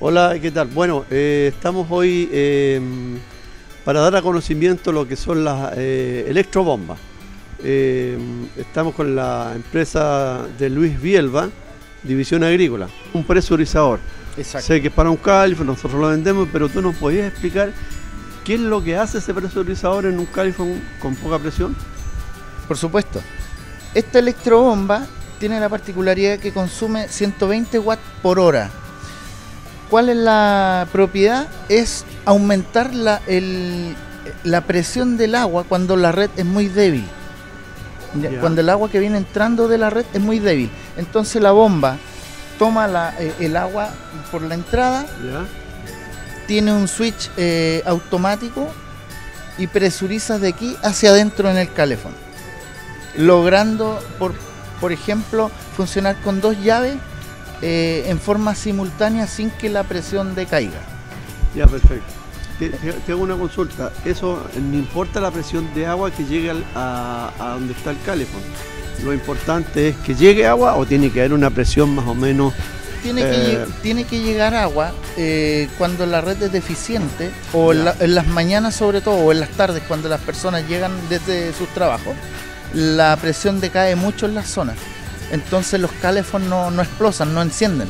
Hola, ¿qué tal? Bueno, eh, estamos hoy eh, para dar a conocimiento lo que son las eh, electrobombas. Eh, estamos con la empresa de Luis Bielba, División Agrícola, un presurizador. Exacto. Sé que es para un califón, nosotros lo vendemos, pero tú nos podías explicar qué es lo que hace ese presurizador en un califón con poca presión. Por supuesto. Esta electrobomba tiene la particularidad que consume 120 watts por hora. ¿Cuál es la propiedad? Es aumentar la, el- la presión del agua cuando la red es muy débil. Cuando el agua que viene entrando de la red es muy débil. Entonces la bomba toma la- eh, el agua por la entrada, tiene un switch eh, automático y presuriza de aquí hacia adentro en el calefón. Logrando, por, por ejemplo, funcionar con dos llaves eh, en forma simultánea sin que la presión decaiga. Ya, perfecto. Te, hago una consulta. Eso no importa la presión de agua que llegue al- a, a donde está el calefón. Lo importante es que llegue agua o tiene que haber una presión más o menos. Tiene, que, Eh. lle- tiene que llegar agua eh, cuando la red es deficiente o en, la- en las mañanas sobre todo o en las tardes cuando las personas llegan desde sus trabajos. La presión decae mucho en las zonas. Entonces los calefón no, no explosan, no encienden.